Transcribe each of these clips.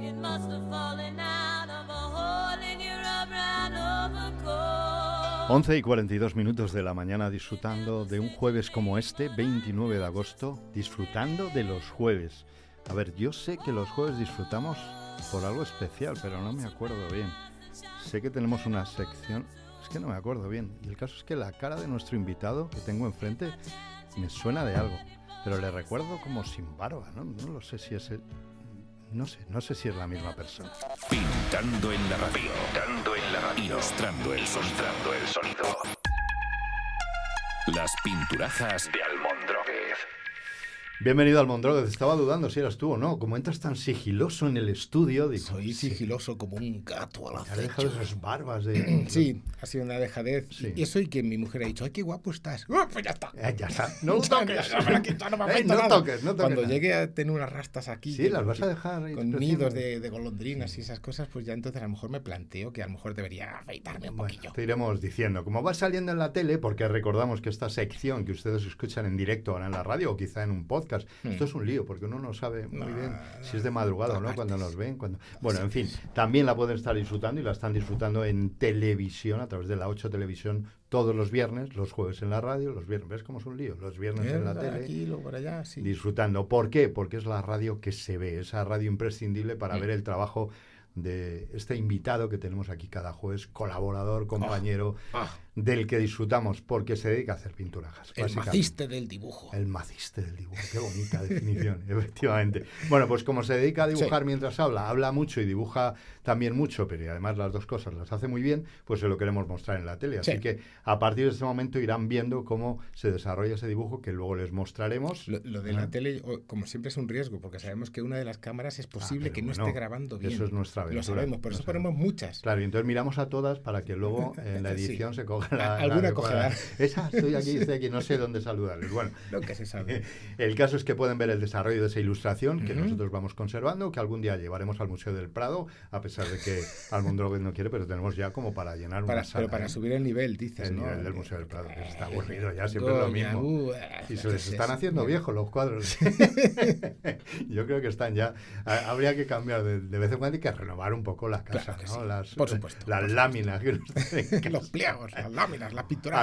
It must have fallen out of a hole in your upright overcoat. 11 y 42 minutos de la mañana disfrutando de un jueves como este, 29 de agosto, disfrutando de los jueves. A ver, yo sé que los jueves disfrutamos por algo especial, pero no me acuerdo bien. Sé que tenemos una sección, es que no me acuerdo bien. Y el caso es que la cara de nuestro invitado que tengo enfrente me suena de algo, pero le recuerdo como sin barba, ¿no? No lo sé si es el... No sé, no sé si es la misma persona. Pintando en la radio. Pintando en la radio. Ilustrando el sonido. el sonido. Las pinturajas de Almondroguez. Bienvenido al Mondroguez. Estaba dudando si eras tú o no. Como entras tan sigiloso en el estudio, digo, Soy sigiloso como un gato al te has dejado esas barbas de... Sí, ha sido una dejadez. Sí. Y eso y que mi mujer ha dicho, ay, qué guapo estás. ¡Ah, Pues ya está. Eh, ya está. No lo toques. me la no me afecta no nada. toques, no toques Cuando nada. llegue a tener unas rastas aquí. Sí, las vas a dejar ahí Con nidos de, de golondrinas y esas cosas, pues ya entonces a lo mejor me planteo que a lo mejor debería afeitarme un Bueno, poquillo. te iremos diciendo. Como va saliendo en la tele, porque recordamos que esta sección que ustedes escuchan en directo ahora en la radio o quizá en un podcast, Hmm. esto es un lío porque uno no sabe muy No, bien no, si es de madrugada o no cuando nos ven. Cuando... Bueno, en fin, también la pueden estar disfrutando y la están disfrutando en televisión, a través de la 8 Televisión, todos los viernes, los jueves en la radio, los viernes. ¿Ves cómo es un lío? Los viernes en la tele. Aquí, luego por allá, sí. disfrutando. ¿Por qué? Porque es la radio que se ve, esa radio imprescindible para Mm. ver el trabajo de este invitado que tenemos aquí cada jueves, colaborador, compañero, Ah, del que disfrutamos porque se dedica a hacer pinturajas. el maciste del dibujo. El maciste del dibujo, qué bonita definición, efectivamente. Bueno, pues como se dedica a dibujar Sí. mientras habla, habla mucho y dibuja también mucho, pero y además las dos cosas las hace muy bien, pues se lo queremos mostrar en la tele. Así Sí. que a partir de este momento irán viendo cómo se desarrolla ese dibujo que luego les mostraremos. Lo, lo de Ah. la tele, o- como siempre, es un riesgo, porque sabemos que una de las cámaras es posible pero que no bueno, esté grabando bien. eso es nuestra Lo aventura, sabemos, por lo eso ponemos muchas. Claro, y entonces miramos a todas para que luego en la Sí. edición se coja la, Alguna cogerá. Esa, estoy aquí, estoy aquí, no sé dónde saludarles. Bueno, Lo que se sabe. el caso es que pueden ver el desarrollo de esa ilustración que nosotros vamos conservando, que algún día llevaremos al Museo del Prado, a pesar de que Almondroguez no quiere, pero tenemos ya como para llenar Para, una sala. pero para ¿eh? subir el nivel, dices, el ¿no? nivel del Museo del Prado, que está Eh, aburrido ya, siempre es lo mismo. uh, Y se ¿qué les es están haciendo viejos los cuadros. Yo creo que están ya. ha- Habría que cambiar de, de vez en cuando y que renovar un poco la casa, Claro que ¿no? sí, Las, por supuesto, Las por láminas. que nos Los pliegos, las láminas, las pinturas.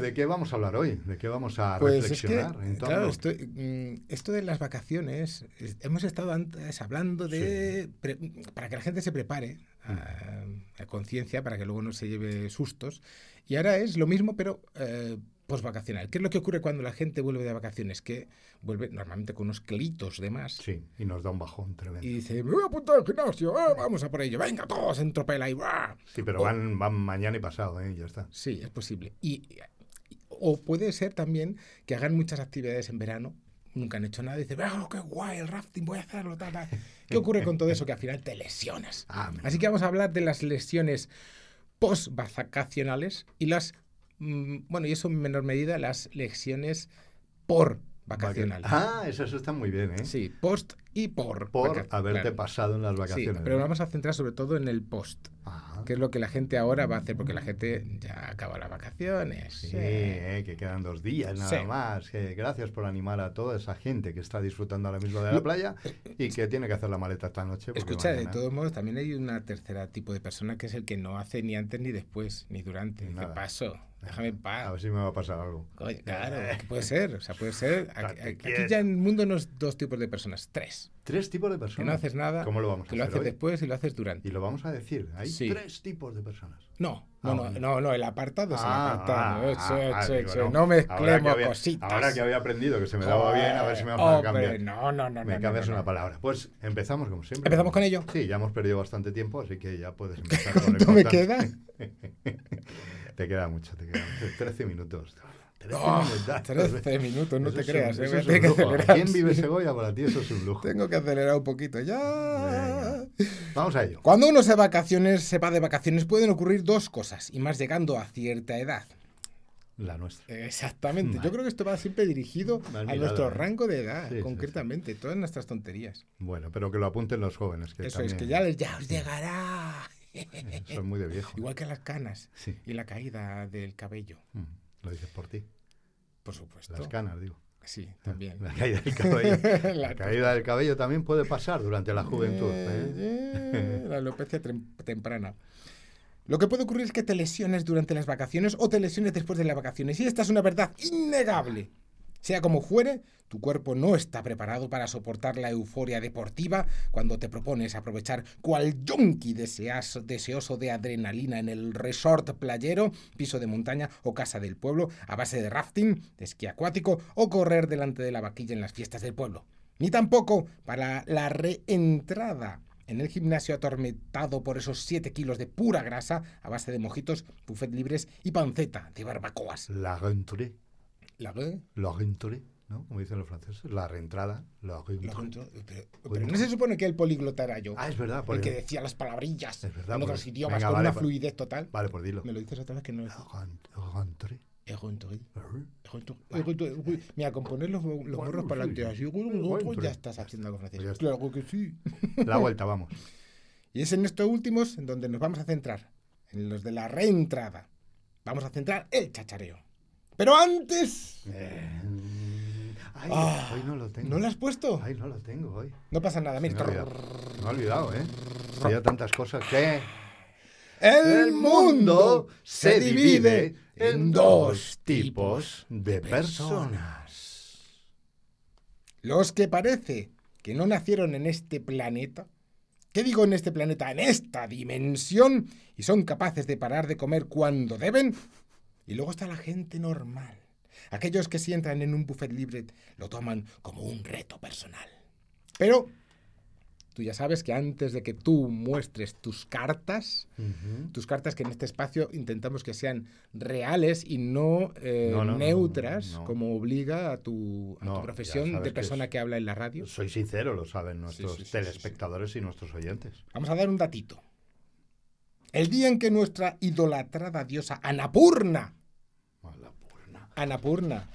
¿de qué vamos a hablar hoy? ¿De qué vamos a Pues es que, reflexionar? claro, esto, mm, esto de las vacaciones, es- hemos estado antes hablando de... pre- para que la gente se prepare a, a conciencia, para que luego no se lleve sustos. Y ahora es lo mismo, pero eh, posvacacional. ¿Qué es lo que ocurre cuando la gente vuelve de vacaciones? Que vuelve normalmente con unos kilitos de más. Sí, y nos da un bajón tremendo. Y dice, me voy a apuntar al gimnasio, eh, vamos a por ello, venga, todos en tropel ahí. ¡buah! Sí, pero O- van, van mañana y pasado, ¿eh? Y ya está. Sí, es posible. Y, y- o puede ser también que hagan muchas actividades en verano, nunca han hecho nada, y dicen, ¡oh, qué guay, el rafting, voy a hacerlo! Tal, tal". ¿Qué ocurre con todo eso? Que al final te lesionas. Ah. Así que vamos a hablar de las lesiones post-vacacionales y las, bueno, y eso en menor medida, las lesiones por vacacionales. Ah, eso, eso está muy bien, ¿eh? Sí, post y por. Por haberte claro. pasado en las Sí, vacaciones. pero ¿no? vamos a centrar sobre todo en el post, Ah, que es lo que la gente ahora va a hacer, porque la gente ya acaba las vacaciones. Sí, Sí. eh, que quedan dos días nada Sí. más. gracias por animar a toda esa gente que está disfrutando ahora mismo de la playa y que tiene que hacer la maleta esta noche. Escucha, de todos modos, también hay una tercera tipo de persona que es el que no hace ni antes ni después, ni durante. ¿Qué Nada. paso? Déjame en A paz. ver si me va a pasar algo. Claro, puede ser, o sea, puede ser. Aquí, ya en el mundo no es dos tipos de personas, tres. Tres tipos de Que personas. no haces nada, ¿Cómo lo vamos a que lo haces hoy? después y lo haces durante. Y lo vamos a decir. Hay Sí. tres tipos de personas. No, Ah, no, no, no, no, el apartado es el Ah, apartado. ah, Eso, ah, eso, digo, no. no Ahora que mezclemos había- cositas. Ahora que había aprendido que se me daba bien, a ver si me va a Hombre, cambiar. No, no, no. Me no, cambias no, no. una palabra. Pues empezamos como siempre. ¿Empezamos con ello? Sí, ya hemos perdido bastante tiempo, así que ya puedes empezar con lo ¿Cuánto me queda? te queda mucho, te quedan 13 minutos. 13 Oh, minutazos. 13 minutos, no Eso te un- creas. eh, es que acelerar, ¿Quién vive. Segovia? Para ti eso es un lujo. Tengo que acelerar un poquito. Ya. Venga. Vamos a ello. Cuando uno se va, vacaciones, se va de vacaciones, pueden ocurrir dos cosas, y más llegando a cierta edad. La nuestra. Exactamente. Vale. Yo creo que esto va siempre dirigido a nuestro ¿eh? rango de edad, Sí, sí, concretamente, todas nuestras tonterías. Bueno, pero que lo apunten los jóvenes. Que Eso es, que también ya, les- ya os llegará. Son muy de viejo. Igual que las canas y la caída del cabello, Mm, Lo dices por ti. por supuesto. Las canas, digo. Sí, también. La caída del cabello. La La caída del cabello también puede pasar durante la juventud. ¿eh? Eh, La alopecia temprana. Lo que puede ocurrir es que te lesiones durante las vacaciones o te lesiones después de las vacaciones. Y esta es una verdad innegable. Sea como fuere, tu cuerpo no está preparado para soportar la euforia deportiva cuando te propones aprovechar cual yonki deseas- deseoso de adrenalina en el resort playero, piso de montaña o casa del pueblo a base de rafting, de esquí acuático o correr delante de la vaquilla en las fiestas del pueblo. Ni tampoco para la reentrada en el gimnasio atormentado por esos 7 kilos de pura grasa a base de mojitos, buffet libres y panceta de barbacoas. La rentrée. La re- La rentrée, ¿no? Como dicen los franceses. La reentrada. La rentrée. re- pero, pero no se supone que el políglota era yo. Ah, es verdad. el por que el- decía las palabrillas Es verdad, en otros pues, idiomas venga, con vale, una pues. fluidez total. Vale, pues dilo. Me lo dices otra vez que no es. Rentrée. Mira, con poner los, los morros para adelante sí. así, ya estás haciendo algo francés. Está. Claro que sí. La vuelta, vamos. Y es en estos últimos en donde nos vamos a centrar, en los de la reentrada. Vamos a centrar el chachareo. Pero antes... Eh, Ay, Ah, hoy no lo tengo. ¿No lo has puesto? Ay, no lo tengo hoy. No pasa nada, me mira. ha olvidado. Se me ha olvidado, ¿eh? Había tantas cosas que... El mundo se divide en dos tipos de personas. Los que parece que no nacieron en este planeta, ¿qué digo en este planeta? En esta dimensión, y son capaces de parar de comer cuando deben. Y luego está la gente normal. Aquellos que si entran en un buffet libre lo toman como un reto personal. Pero tú ya sabes que antes de que tú muestres tus cartas, tus cartas que en este espacio intentamos que sean reales y no, eh, No, no, no, neutras, no. como obliga a tu, a profesión de que persona es- que habla en la radio. Soy sincero, lo saben nuestros sí, sí, sí, sí. telespectadores y nuestros oyentes. Vamos a dar un datito. El día en que nuestra idolatrada diosa Anapurna, A la purna. Anapurna,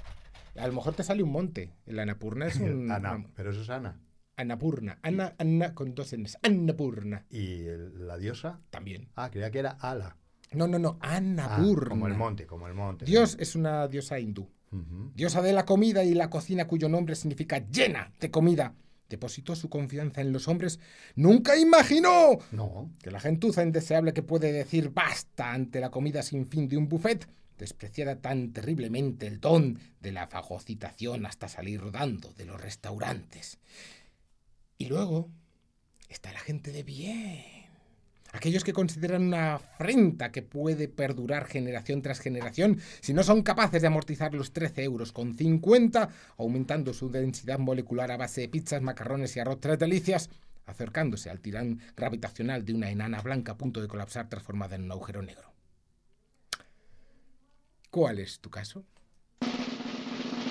a lo mejor te sale un monte. El Anapurna es un... Ana, pero eso es Ana. Anapurna. Ana, Ana con dos Ns. Anapurna. ¿Y el- la diosa? También. Ah, creía que era Ala. No, no, no. Ah, Anapurna. como el monte, como el monte. Dios es una diosa hindú. Diosa de la comida y la cocina cuyo nombre significa llena de comida, depositó su confianza en los hombres, nunca imaginó No. que la gentuza indeseable que puede decir basta ante la comida sin fin de un buffet despreciara tan terriblemente el don de la fagocitación hasta salir rodando de los restaurantes. Y luego está la gente de bien. Aquellos que consideran una afrenta que puede perdurar generación tras generación si no son capaces de amortizar los 13 euros con 50, aumentando su densidad molecular a base de pizzas, macarrones y arroz tres delicias, acercándose al tirán gravitacional de una enana blanca a punto de colapsar transformada en un agujero negro. ¿Cuál es tu caso?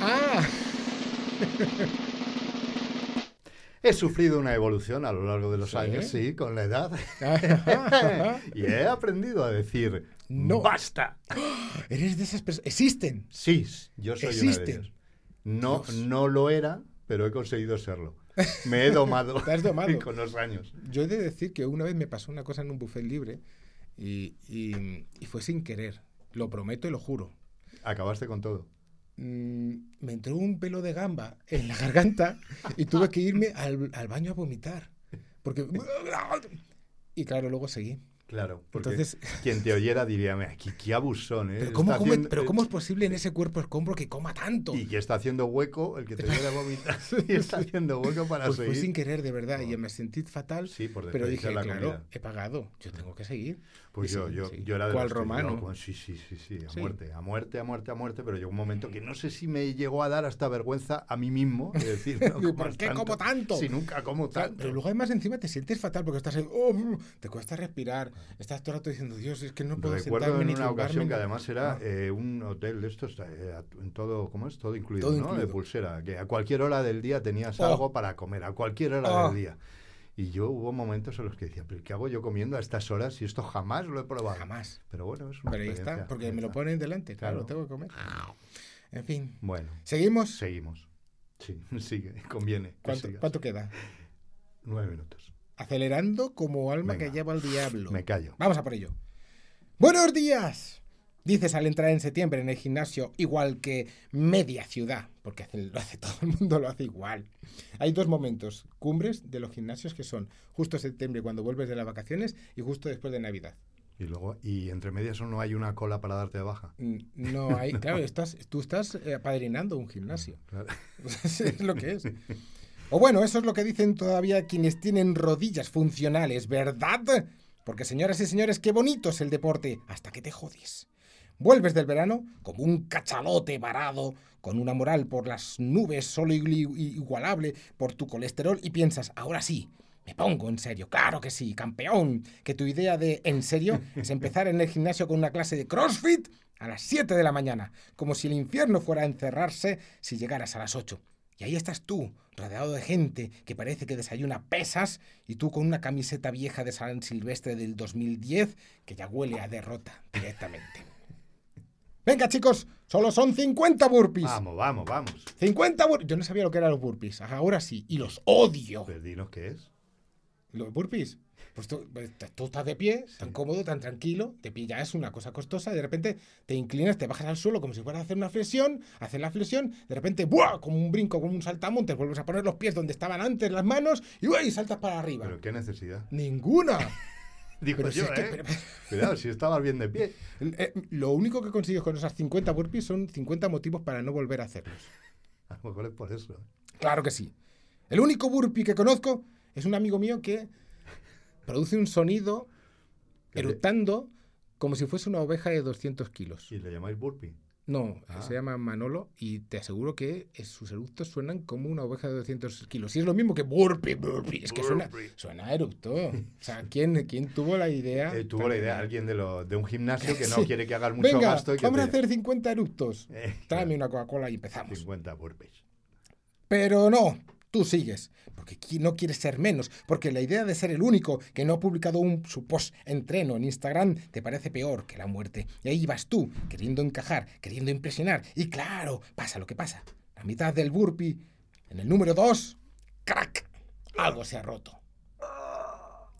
¡Ah! He sufrido una evolución a lo largo de los ¿Sí? años, sí, con la edad. Y he aprendido a decir, No. ¡basta! Eres de esas personas. Existen. Sí, yo soy uno de Existen. ellos. No, Dios. no lo era, pero he conseguido serlo. Me he domado, Te has domado. con los años. Yo he de decir que una vez me pasó una cosa en un buffet libre y, y- y fue sin querer. Lo prometo y lo juro. Acabaste con todo. Mm, me entró un pelo de gamba en la garganta y tuve que irme al, al baño a vomitar. Porque... Y claro, luego seguí. Claro, porque Entonces- quien te oyera diría, "Mira, qué, qué abusón, ¿eh? Pero ¿cómo, haciendo- pero ¿cómo es posible en ese cuerpo escombro que coma tanto? Y que está haciendo hueco, el que te viene a vomitar, y está haciendo hueco para Pues seguir. sin querer, de verdad, y me sentí fatal. Sí, por pero dije, la claro, comida. he pagado, yo tengo que seguir. Pues Y yo, sí, yo, sí. yo era de ¿Cuál los romano? yo, pues sí, sí, sí, sí, a muerte, a muerte, a muerte, a muerte, pero llegó un momento que no sé si me llegó a dar hasta vergüenza a mí mismo de decir, no ¿Por qué como tanto? Si nunca como tanto. Pero luego además encima te sientes fatal porque estás ahí, oh, te cuesta respirar, estás todo el rato diciendo, Dios, es que no puedo Recuerdo sentarme en ni una ocasión que ni-". además era Ah. eh, un hotel de estos, eh, en todo, ¿cómo es? Todo incluido, Todo ¿no? De incluido. pulsera, que a cualquier hora del día tenías Oh. algo para comer, a cualquier hora Oh. del día. Y yo hubo momentos en los que decía, ¿pero qué hago yo comiendo a estas horas si esto jamás lo he probado? Jamás. Pero bueno, es una Pero ahí está, porque me lo ponen delante, claro, Claro. tengo que comer. En fin, Bueno, ¿seguimos? seguimos. Sí, sigue, conviene. que ¿Cuánto, sigas. cuánto queda? Nueve minutos. Acelerando como alma Venga. que lleva al diablo. Me callo. Vamos a por ello. Buenos días. Dices al entrar en septiembre en el gimnasio, igual que media ciudad, porque lo hace todo el mundo, lo hace igual. Hay dos momentos, cumbres de los gimnasios que son justo septiembre cuando vuelves de las vacaciones y justo después de Navidad. Y luego, y entre medias no hay una cola para darte de baja. Mm, No hay, claro, estás, tú estás eh, apadrinando un gimnasio. Claro. es lo que es. O bueno, eso es lo que dicen todavía quienes tienen rodillas funcionales, ¿verdad? Porque señoras y señores, qué bonito es el deporte, hasta que te jodes. Vuelves del verano como un cachalote varado, con una moral por las nubes, solo igualable por tu colesterol, y piensas, ahora sí, me pongo en serio, claro que sí, campeón. Que tu idea de en serio es empezar en el gimnasio con una clase de CrossFit a las 7 de la mañana, como si el infierno fuera a encerrarse si llegaras a las 8. Y ahí estás tú, rodeado de gente que parece que desayuna pesas y tú con una camiseta vieja de San Silvestre del 2010 que ya huele a derrota directamente. Venga chicos, solo son 50 burpees. Vamos, vamos, vamos. 50 burpees. Yo no sabía lo que eran los burpees. Ahora sí, y los odio. Pero dinos qué es. Los burpees. Pues tú, pues, tú estás de pie, tan cómodo, tan tranquilo, de pie ya es una cosa costosa, y de repente te inclinas, te bajas al suelo como si fueras a hacer una flexión, haces la flexión, de repente, ¡buah! como un brinco, como un saltamontes, vuelves a poner los pies donde estaban antes las manos y ¡uy! saltas para arriba. Pero qué necesidad. Ninguna. Digo Pero si yo, es que- ¿eh? pero- Cuidado, si estabas bien de pie. Eh, lo único que consigues con esas 50 burpees son 50 motivos para no volver a hacerlos. A lo mejor es por eso. Claro que sí. El único burpee que conozco es un amigo mío que produce un sonido eructando como si fuese una oveja de 200 kilos. Y le llamáis burpee. No, Ah. se llama Manolo y te aseguro que es- sus eructos suenan como una oveja de 200 kilos. Y es lo mismo que burpee, burpee. Es que suena, suena eructo. O sea, ¿quién, quién tuvo la idea? Eh, tuvo la idea alguien de, lo, de un gimnasio que no Sí. quiere que hagas mucho Venga, gasto. Y que vamos a hacer 50 eructos. Eh, Tráeme una Coca-Cola y empezamos. 50 burpees. Pero no, tú sigues, porque no quieres ser menos, porque la idea de ser el único que no ha publicado un su post entreno en Instagram te parece peor que la muerte. Y ahí vas tú, queriendo encajar, queriendo impresionar, y claro, pasa lo que pasa. A mitad del burpee, en el número 2, crack, algo se ha roto.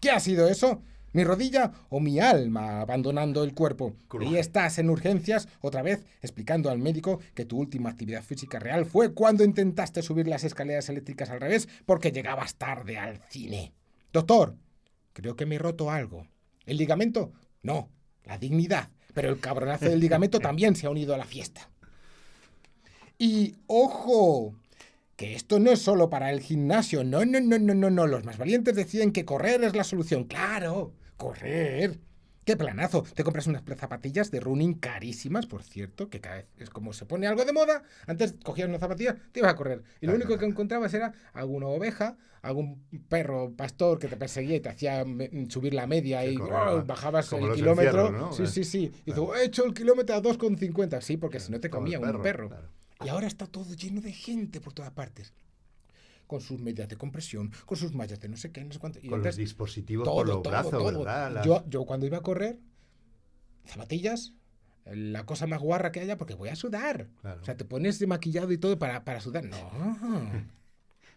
¿Qué ha sido eso? ¿Mi rodilla o mi alma abandonando el cuerpo? Y estás en urgencias otra vez explicando al médico que tu última actividad física real fue cuando intentaste subir las escaleras eléctricas al revés porque llegabas tarde al cine. Doctor, creo que me he roto algo. ¿El ligamento? No, la dignidad. Pero el cabronazo del ligamento también se ha unido a la fiesta. Y ojo, que esto no es solo para el gimnasio. No, no, no, no, no, no. Los más valientes deciden que correr es la solución. Claro, correr. ¡Qué planazo! Te compras unas zapatillas de running carísimas, por cierto, que cada vez es como se pone algo de moda. Antes cogías una zapatilla, te ibas a correr. Y lo único que encontrabas era alguna oveja, algún perro pastor que te perseguía y te hacía subir la media y bajabas Como el kilómetro. ¿no? Sí, Eh, sí, sí. Y claro. dices, he hecho el kilómetro a 2,50. Sí, porque si no te comía un perro. claro. Y ahora está todo lleno de gente por todas partes. Con sus medias de compresión, con sus mallas de no sé qué, no sé cuánto. Y Con los antes, dispositivos todo, por los todo, brazos, todo. ¿verdad? Las- Yo, yo cuando iba a correr, zapatillas, la cosa más guarra que haya, porque voy a sudar. Claro. O sea, te pones de maquillado y todo para, para sudar. No.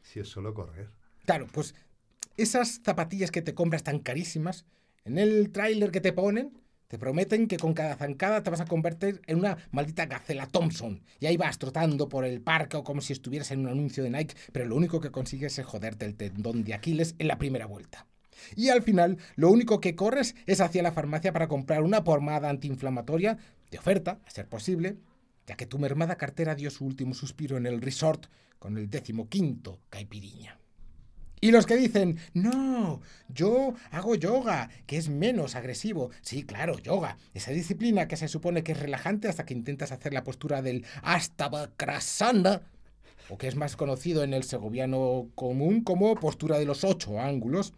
Si es solo correr. Claro, pues esas zapatillas que te compras tan carísimas, en el tráiler que te ponen, te prometen que con cada zancada te vas a convertir en una maldita gacela Thompson. Y ahí vas trotando por el parque o como si estuvieras en un anuncio de Nike, pero lo único que consigues es joderte el tendón de Aquiles en la primera vuelta. Y al final, lo único que corres es hacia la farmacia para comprar una pomada antiinflamatoria de oferta, a ser posible, ya que tu mermada cartera dio su último suspiro en el resort con el décimo quinto caipiriña. Y los que dicen, no, yo hago yoga, que es menos agresivo. Sí, claro, yoga. Esa disciplina que se supone que es relajante hasta que intentas hacer la postura del Astavakrasana, o que es más conocido en el segoviano común como postura de los ocho ángulos.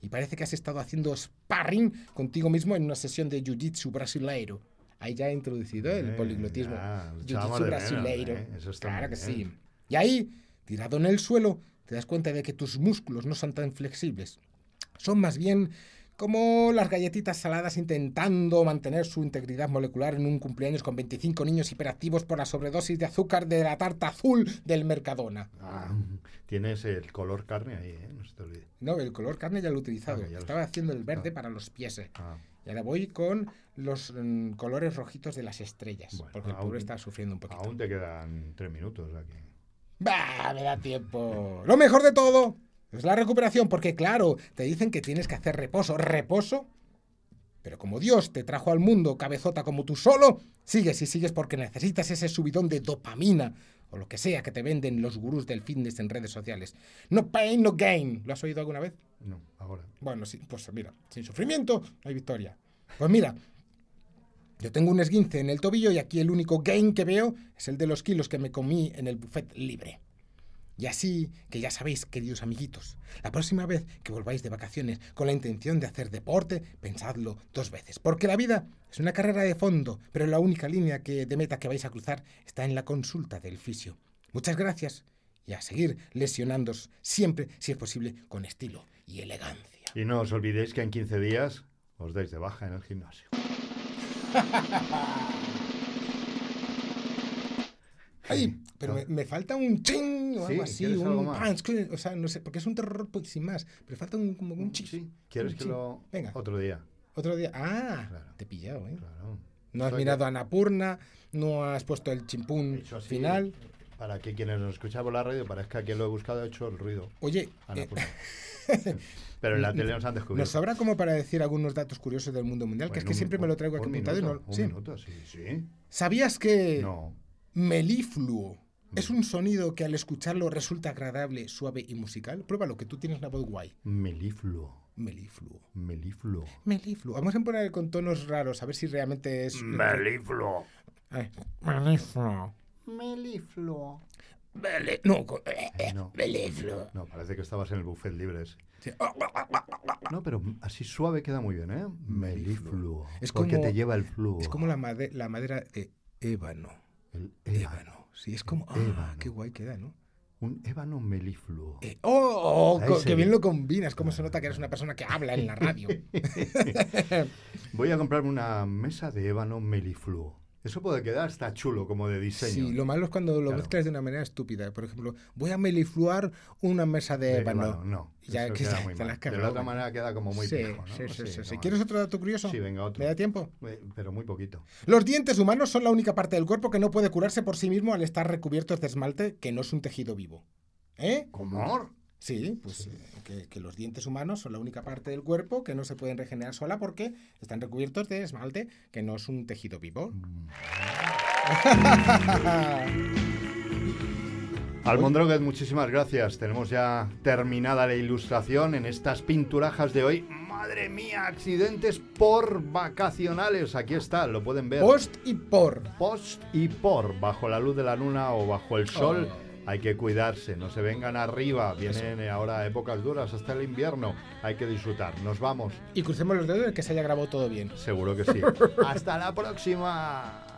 Y parece que has estado haciendo sparring contigo mismo en una sesión de jiu-jitsu brasileiro. Ahí ya he introducido el poliglotismo. Jiu-jitsu brasileiro. eh, claro que bien. sí. Y ahí, tirado en el suelo, te das cuenta de que tus músculos no son tan flexibles. Son más bien como las galletitas saladas intentando mantener su integridad molecular en un cumpleaños con 25 niños hiperactivos por la sobredosis de azúcar de la tarta azul del Mercadona. Ah, tienes el color carne ahí, ¿eh? No se te olvide. No, el color carne ya lo he utilizado. Ah, ya Estaba haciendo el verde Ah. para los pies. eh. Ah, Y ahora voy con los mm, colores rojitos de las estrellas. Bueno, porque el pobre está sufriendo un poquito. aún te quedan tres minutos. que- Bah, me da tiempo. Lo mejor de todo es la recuperación, porque claro, te dicen que tienes que hacer reposo. ¿Reposo? Pero como Dios te trajo al mundo cabezota como tú solo, sigues y sigues porque necesitas ese subidón de dopamina o lo que sea que te venden los gurús del fitness en redes sociales. No pain, no gain. ¿Lo has oído alguna vez? No, ahora. Bueno, sí, pues mira, sin sufrimiento no hay victoria. Pues mira, yo tengo un esguince en el tobillo y aquí el único gain que veo es el de los kilos que me comí en el buffet libre. Y así que ya sabéis, queridos amiguitos, la próxima vez que volváis de vacaciones con la intención de hacer deporte, pensadlo dos veces, porque la vida es una carrera de fondo, pero la única línea que, de meta que vais a cruzar está en la consulta del fisio. Muchas gracias y a seguir lesionándos siempre, si es posible, con estilo y elegancia. Y no os olvidéis que en 15 días os dais de baja en el gimnasio. Ay, pero me, me falta un ching o Sí, algo así, ¿quieres algo un más? que- o sea, no sé, porque es un terror pues, sin más, pero falta un, como un ching. Sí, ¿quieres un que ching. lo...? Venga, Otro día. otro día. Ah, Claro. te he pillado, ¿eh? Claro. No has Soy mirado de- a Anapurna, no has puesto el chimpún final. Para que quienes nos escuchan por la radio parezca que lo he buscado, he hecho el ruido. Oye, Ana eh, Purna. Pero en la tele nos han nos descubierto. sobra como para decir algunos datos curiosos del mundo mundial, que es que un- siempre me lo traigo aquí un apuntado y no... Un sí. minuto, sí, sí. ¿Sabías que No. melifluo es un sonido que al escucharlo resulta agradable, suave y musical? Pruébalo, que tú tienes una voz guay. Melifluo. Melifluo. Melifluo. Melifluo. Vamos a poner con tonos raros, a ver si realmente es... Melifluo. Ay, Melifluo. Melifluo. Mele- No, eh, Eh, no. Melifluo. No, parece que estabas en el buffet libre ese. Sí. No, pero así suave queda muy bien, ¿eh? Melifluo. Es porque como- te lleva el fluo. Es como la, made- la madera de ébano. El Ébano. ébano. Sí, es como... Ah, Ébano. qué guay queda, ¿no? Un ébano melifluo. Eh, ¡Oh! oh, ¡Qué bien lo combinas! ¿Cómo se nota que eres una persona que habla en la radio? Voy a comprarme una mesa de ébano melifluo. Eso puede quedar hasta chulo como de diseño. Sí, lo malo es cuando lo Claro. mezclas de una manera estúpida. Por ejemplo, voy a melifluar una mesa de ébano. ébano, no. Ya eso que queda muy te mal. De la otra manera queda como muy sí, viejo, ¿no? sí, sí, sí, ¿Quieres otro dato curioso? Sí, venga, otro. ¿Me da tiempo? Eh, Pero muy poquito. Los dientes humanos son la única parte del cuerpo que no puede curarse por sí mismo al estar recubiertos de esmalte, que no es un tejido vivo. ¿Eh? ¿Cómo? Sí, pues eh, que, que los dientes humanos son la única parte del cuerpo que no se pueden regenerar sola porque están recubiertos de esmalte, que no es un tejido vivo. Almondroguez, muchísimas gracias. Tenemos ya terminada la ilustración en estas pinturajas de hoy. Madre mía, accidentes por vacacionales. Aquí está, lo pueden ver. Post y por. Post y por, bajo la luz de la luna o bajo el sol. Oh. Hay que cuidarse, no se vengan arriba. Vienen ahora épocas duras hasta el invierno. Hay que disfrutar. Nos vamos. Y crucemos los dedos de que se haya grabado todo bien. Seguro que sí. Hasta la próxima.